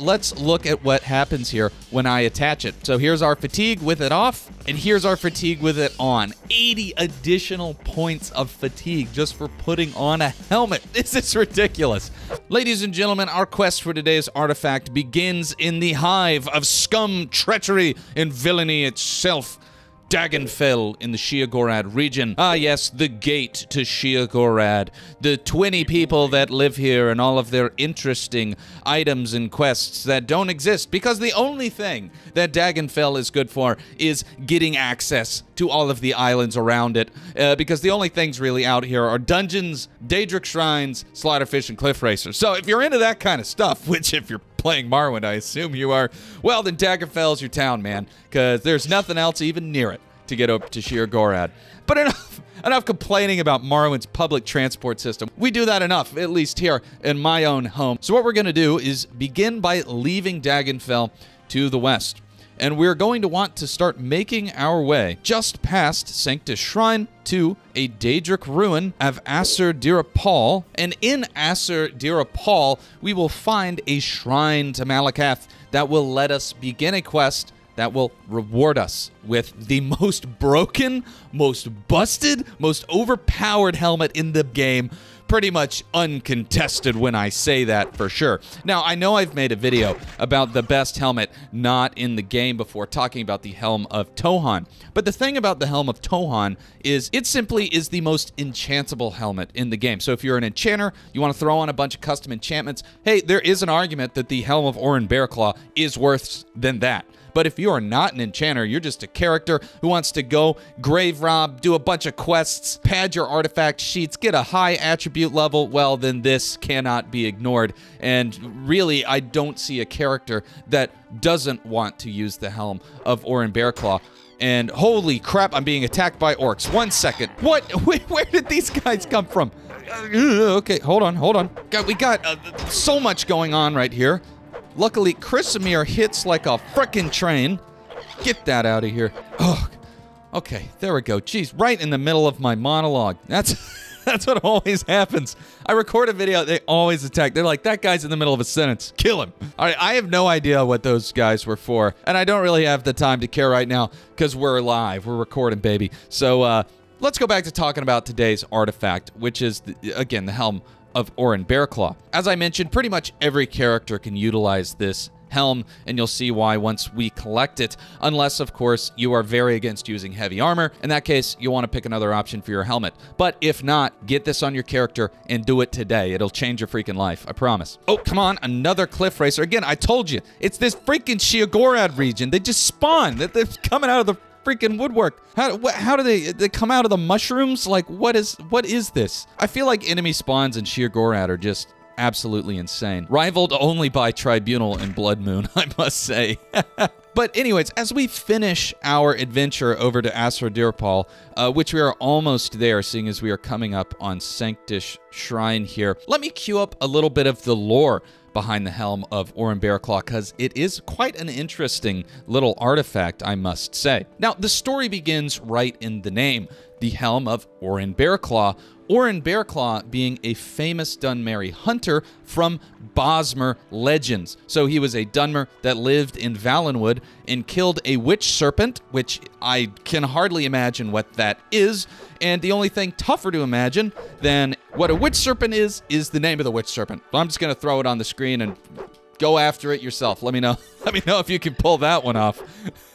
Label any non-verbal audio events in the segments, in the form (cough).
let's look at what happens here when I attach it. So here's our fatigue with it off, and here's our fatigue with it on. 80 additional points of fatigue just for putting on a helmet. (laughs) This is ridiculous. Ladies and gentlemen, our quest for today's artifact begins in the hive of scum, treachery, and villainy itself. Dagon Fel in the Sheogorad region. Ah, yes, the gate to Sheogorath. The 20 people that live here and all of their interesting items and quests that don't exist because the only thing that Dagon Fel is good for is getting access to all of the islands around it. Uh, because the only things really out here are dungeons, Daedric shrines, Slaughterfish, and Cliff Racers. So if you're into that kind of stuff, (laughs) which if you're playing Morrowind, I assume you are. Well, then Daggerfell's your town, man, because there's nothing else even near it to get up to Sheogorath. But enough, (laughs) enough complaining about Morrowind's public transport system. We do that enough, at least here in my own home. So what we're going to do is begin by leaving Dagon Fel to the west. And we're going to want to start making our way just past Sanctus Shrine to a Daedric ruin of Assurdirapal. And in Assurdirapal, we will find a shrine to Malacath that will let us begin a quest that will reward us with the (laughs) most broken, most busted, most overpowered helmet in the game. Pretty much uncontested when I say that for sure. Now, I know I've made a video about the best helmet not in the game before talking about the Helm of Tohan. But the thing about the Helm of Tohan is it simply is the most enchantable helmet in the game. So if you're an enchanter, you want to throw on a bunch of custom enchantments, hey, there is an argument that the Helm of Orin Bearclaw is worse than that. But if you are not an enchanter, you're just a character who wants to go grave rob, do a bunch of quests, pad your artifact sheets, get a high attribute level, well, then this cannot be ignored. And really, I don't see a character that doesn't want to use the helm of Orin Bearclaw. And holy crap, I'm being attacked by orcs. One second. What? (laughs) Where did these guys come from? Uh, okay, hold on, hold on. God, we got uh, so much going on right here. Luckily, Chrysamere hits like a frickin' train. Get that out of here. Oh, okay, there we go. Jeez, right in the middle of my monologue. That's (laughs) that's what always happens. I record a video, they always attack. They're like, that guy's in the middle of a sentence. Kill him. All right, I have no idea what those guys were for, and I don't really have the time to care right now because we're live. We're recording, baby. So, uh, let's go back to talking about today's artifact, which is, the, again, the Helm of Orin Bearclaw. As I mentioned, pretty much every character can utilize this helm, and you'll see why once we collect it, unless, of course, you are very against using heavy armor. In that case, you'll want to pick another option for your helmet. But if not, get this on your character and do it today. It'll change your freaking life, I promise. Oh, come on, another cliff racer. Again, I told you, it's this freaking Sheogorad region. They just spawn. They're coming out of the freaking woodwork. How, wh- how do they they come out of the mushrooms? Like what is what is this? I feel like enemy spawns in Sheogorath are just absolutely insane. Rivaled only by Tribunal and Bloodmoon, (laughs) I must say. (laughs) But anyways, as we finish our adventure over to Assurdirapal, uh, which we are almost there, seeing as we are coming up on Sanctus Shrine here, let me cue up a little bit of the lore behind the helm of Orin Bearclaw because it is quite an interesting little artifact, I must say. Now, the story begins right in the name, the helm of Orin Bearclaw, Orin Bearclaw being a famous Dunmerry hunter from Bosmer legends. So he was a Dunmer that lived in Valenwood and killed a witch serpent, which I can hardly imagine what that is. And the only thing tougher to imagine than what a witch serpent is, is the name of the witch serpent. I'm just going to throw it on the screen and go after it yourself. Let me know. (laughs) Let me know if you can pull that one off.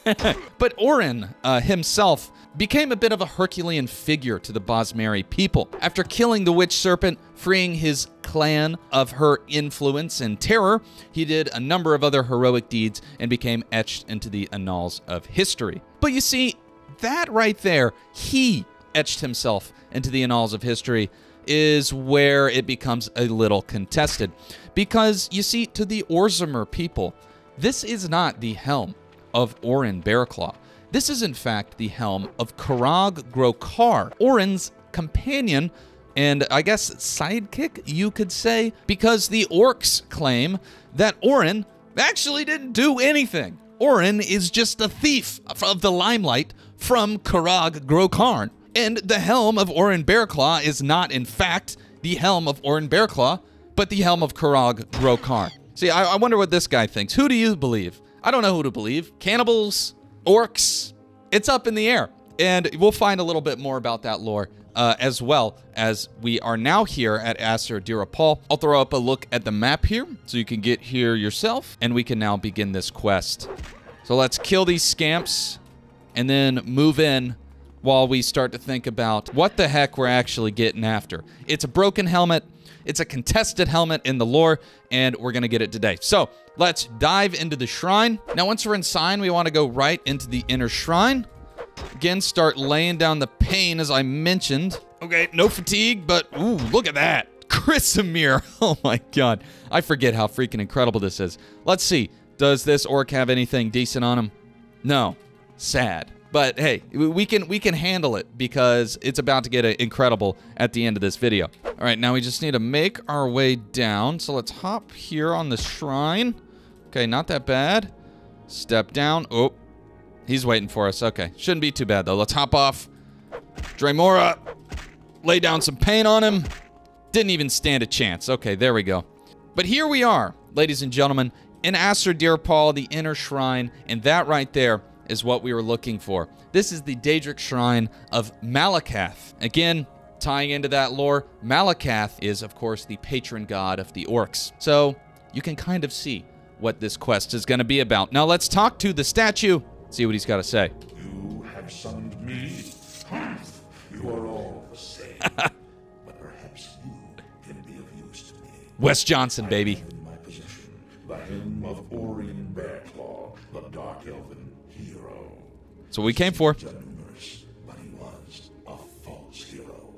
(laughs) but Orin uh, himself became a bit of a Herculean figure to the Bosmeri people. After killing the witch serpent, freeing his clan of her influence and terror, he did a number of other heroic deeds and became etched into the annals of history. But you see, that right there, he etched himself into the annals of history is where it becomes a little contested. Because, you see, to the Orsimer people, this is not the helm of Orin Bearclaw. This is, in fact, the helm of Karag Grokar, Orin's companion and I guess sidekick, you could say, because the orcs claim that Orin actually didn't do anything. Orin is just a thief of the limelight from Karag Grokarn. And the helm of Orin Bearclaw is not, in fact, the helm of Orin Bearclaw, but the helm of Karag Grokarn. See, I, I wonder what this guy thinks. Who do you believe? I don't know who to believe. Cannibals, orcs. It's up in the air. And we'll find a little bit more about that lore uh, as well as we are now here at Assurdirapal. I'll throw up a look at the map here so you can get here yourself and we can now begin this quest. So let's kill these scamps and then move in while we start to think about what the heck we're actually getting after. It's a broken helmet. It's a contested helmet in the lore, and we're going to get it today. So let's dive into the shrine. Now, once we're inside, we want to go right into the inner shrine. Again, start laying down the pain as I mentioned. Okay, no fatigue, but ooh, look at that. (laughs) Chrysamere. (laughs) Oh my god. I forget how freaking incredible this is. Let's see. Does this orc have anything decent on him? No. Sad. But hey, we can we can handle it because it's about to get incredible at the end of this video. All right, now we just need to make our way down. So let's hop here on the shrine. Okay, not that bad. Step down. Oh, He's waiting for us. Okay. Shouldn't be too bad, though. Let's hop off. Dremora. Lay down some paint on him. Didn't even stand a chance. Okay, there we go. But here we are, ladies and gentlemen, in Aster Paul, the inner shrine, and that right there is what we were looking for. This is the Daedric Shrine of Malacath. Again, tying into that lore, Malacath is, of course, the patron god of the orcs. So you can kind of see what this quest is going to be about. Now let's talk to the statue See what he's got to say. You have summoned me. You are all the same. (laughs) but perhaps you can be of use to me. Wes Johnson, baby. So we came for. Numerous, but he was a false hero.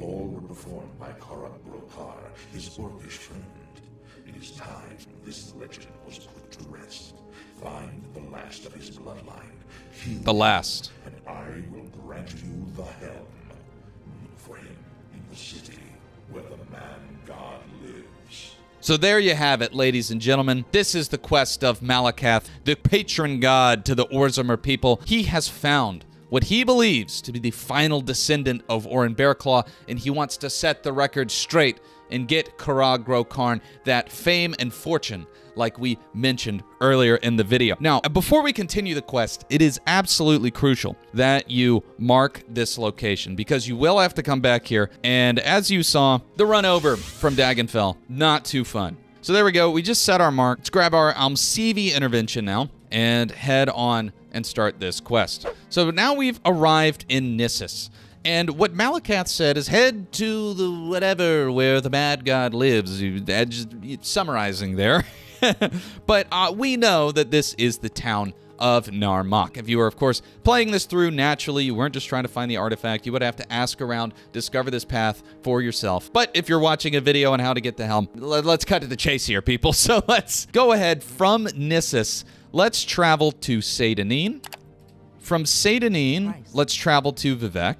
all were performed by Karak Brokar, his orcish friend. It is time this legend was put to rest. Find the last of his bloodline. Kill the last. So there you have it, ladies and gentlemen. This is the quest of Malacath, the patron god to the Orsimer people. He has found what he believes to be the final descendant of Orin Bearclaw, and he wants to set the record straight and get Karag Karn that fame and fortune like we mentioned earlier in the video. Now, before we continue the quest, it is absolutely crucial that you mark this location because you will have to come back here. And as you saw, the run over from Dagon Fel, not too fun. So there we go. We just set our mark. Let's grab our Almsivi intervention now and head on and start this quest. So now we've arrived in Gnisis. And what Malacath said is head to the whatever where the mad god lives. Just summarizing there. (laughs) but uh, we know that this is the town of Gnaar Mok. If you were, of course, playing this through naturally, you weren't just trying to find the artifact, you would have to ask around, discover this path for yourself. But if you're watching a video on how to get the helm, let's cut to the chase here, people. (laughs) So let's go ahead from Gnisis. Let's travel to Seyda From Seyda Neen. let's travel to Vivec.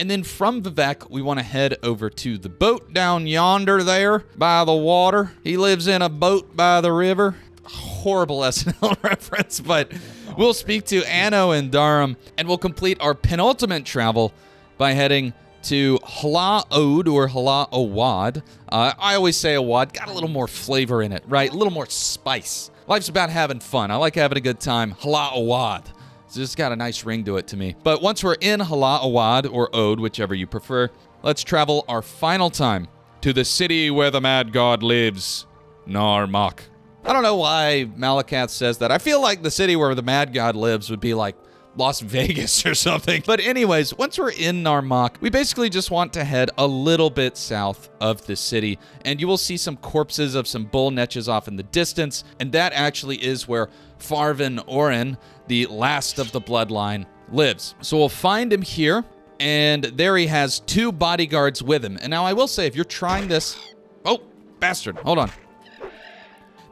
And then from Vivec, we want to head over to the boat down yonder there by the water. He lives in a boat by the river. Horrible (laughs) SNL reference, but we'll speak to Anno and Darum, and we'll complete our penultimate travel by heading to Hala Ode or Hala Awad. Uh, I always say Awad, got a little more flavor in it, right? A little more spice. Life's about having fun. I like having a good time. Hala Awad. It's just got a nice ring to it to me. But once we're in Hala Awad or Ode, whichever you prefer, let's travel our final time to the city where the mad god lives, Gnaar Mok. I don't know why Malacath says that. I feel like the city where the mad god lives would be like Las (laughs) Vegas or something. But anyways, once we're in Gnaar Mok, we basically just want to head a little bit south of the city, and you will see some corpses of some bull netches off in the distance, and that actually is where Farvyn Oren, the last of the bloodline, lives. So we'll find him here, and there he has two bodyguards with him. And now I will say, if you're trying this... Oh, bastard. Hold on.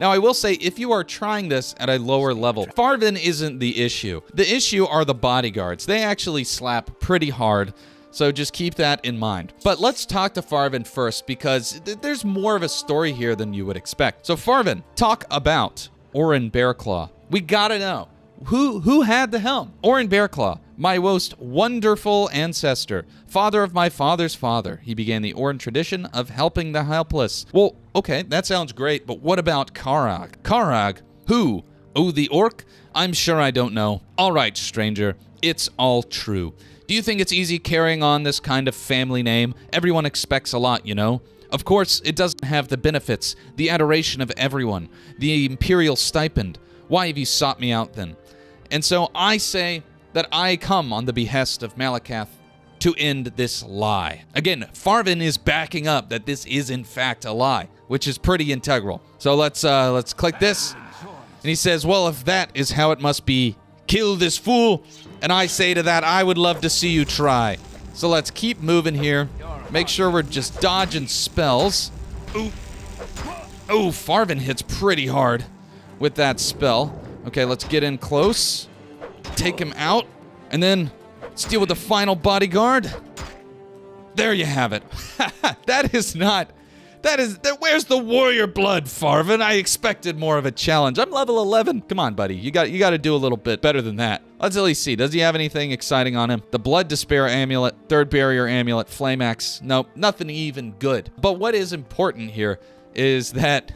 Now, I will say, if you are trying this at a lower level, Farvyn isn't the issue. The issue are the bodyguards. They actually slap pretty hard, so just keep that in mind. But let's talk to Farvyn first, because th there's more of a story here than you would expect. So Farvyn, talk about Orin Bearclaw. We gotta know. Who who had the helm? Orin Bearclaw, my most wonderful ancestor, father of my father's father. He began the Orin tradition of helping the helpless. Well, okay, that sounds great, but what about Karag? Karag? Who? Oh, the orc? I'm sure I don't know. All right, stranger, it's all true. Do you think it's easy carrying on this kind of family name? Everyone expects a lot, you know? Of course, it doesn't have the benefits, the adoration of everyone, the imperial stipend. Why have you sought me out then? And so I say that I come on the behest of Malacath to end this lie. Again, Farvyn is backing up that this is in fact a lie, which is pretty integral. So let's uh, let's click this, and he says, "Well, if that is how it must be, kill this fool." And I say to that, I would love to see you try. So let's keep moving here. Make sure we're just dodging spells. Ooh. Oh, Farvyn hits pretty hard with that spell. Okay, let's get in close. Take him out. And then let's deal with the final bodyguard. There you have it. (laughs) that is not that is that where's the warrior blood, Farvyn? I expected more of a challenge. I'm level 11. Come on, buddy. You got you got to do a little bit better than that. Let's at least see. Does he have anything exciting on him? The blood despair amulet, third barrier amulet, flame axe. Nope, nothing even good. But what is important here is that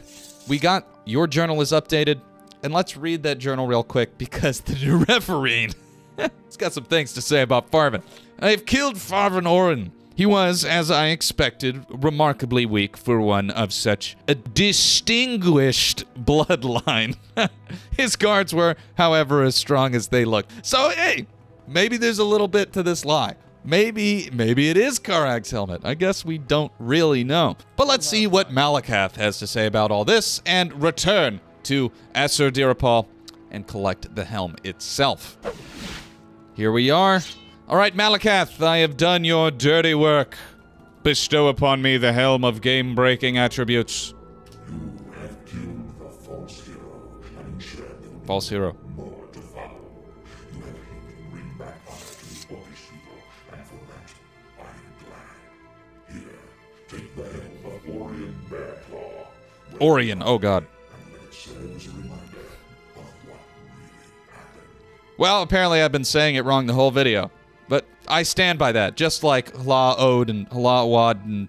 we got your journal is updated. And let's read that journal real quick (laughs) because the referee he's (laughs) got some things to say about Farvyn. I've killed Farvyn Orin he was, as I expected, remarkably weak for one of such a distinguished (laughs) bloodline. His guards were, however, as strong as they looked. So, hey, maybe there's a little bit to this lie. Maybe, maybe it is Karag's helmet. I guess we don't really know. But let's see what Malacath has to say about all this and return to Assurdirapal and collect the helm itself. Here we are. All right, Malacath, I have done your dirty work. Bestow upon me the helm of game-breaking attributes. You have killed the false hero and ensured them False hero. Orion, oh god. Well, apparently I've been saying it wrong the whole video. But I stand by that, just like Hla Ode and Hla Wad and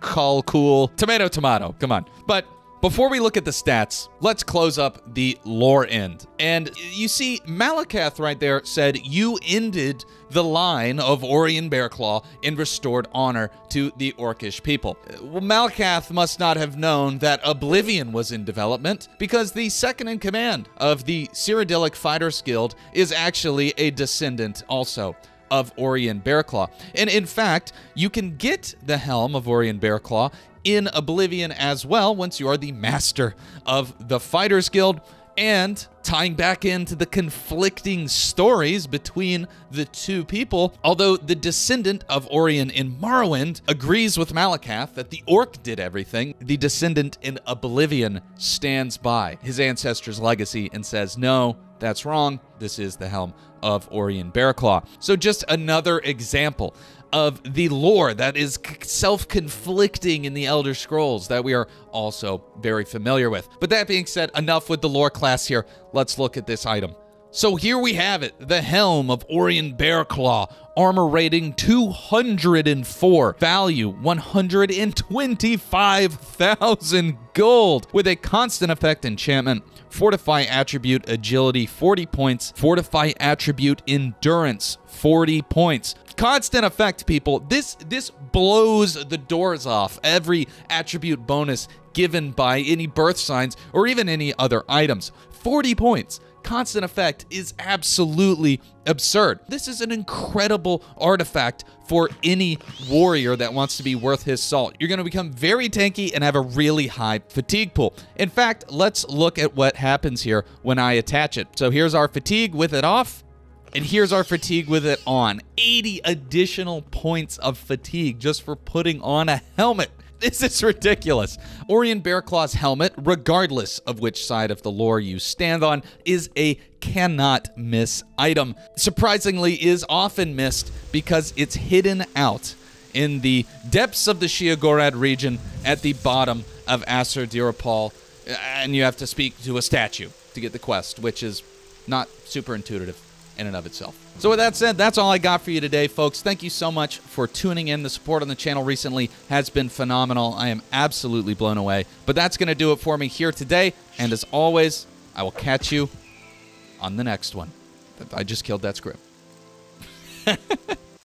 Call Cool. Tomato, tomato. Come on. But before we look at the stats, let's close up the lore end. And you see, Malacath right there said you ended the line of Orion Bearclaw and restored honor to the Orcish people. Well, Malacath must not have known that Oblivion was in development because the second in command of the Cyrodiilic Fighters Guild is actually a descendant also of Orion Bearclaw. And in fact, you can get the helm of Orion Bearclaw in Oblivion as well once you are the master of the Fighters Guild and tying back into the conflicting stories between the two people. Although the descendant of Orion in Morrowind agrees with Malacath that the orc did everything, the descendant in Oblivion stands by his ancestors' legacy and says, no, that's wrong. This is the helm of Orion Bearclaw. So, just another example of the lore that is self conflicting in the Elder Scrolls that we are also very familiar with. But that being said, enough with the lore class here. Let's look at this item. So here we have it the Helm of Orion Bearclaw, armor rating 204, value 125,000 gold, with a constant effect enchantment, fortify attribute agility 40 points, fortify attribute endurance 40 points. Constant effect, people. This this blows the doors off every attribute bonus given by any birth signs or even any other items. 40 points constant effect is absolutely absurd. This is an incredible artifact for any warrior that wants to be worth his salt. You're going to become very tanky and have a really high fatigue pool. In fact, let's look at what happens here when I attach it. So here's our fatigue with it off. And here's our fatigue with it on. 80 additional points of fatigue just for putting on a helmet. This is ridiculous. Orion Bearclaw's helmet, regardless of which side of the lore you stand on, is a cannot miss item. Surprisingly, is often missed because it's hidden out in the depths of the Sheogorad region at the bottom of Assurdirapal, and you have to speak to a statue to get the quest, which is not super intuitive. In and of itself. So, with that said, that's all I got for you today, folks. Thank you so much for tuning in. The support on the channel recently has been phenomenal. I am absolutely blown away. But that's going to do it for me here today. And as always, I will catch you on the next one. I just killed that script. (laughs)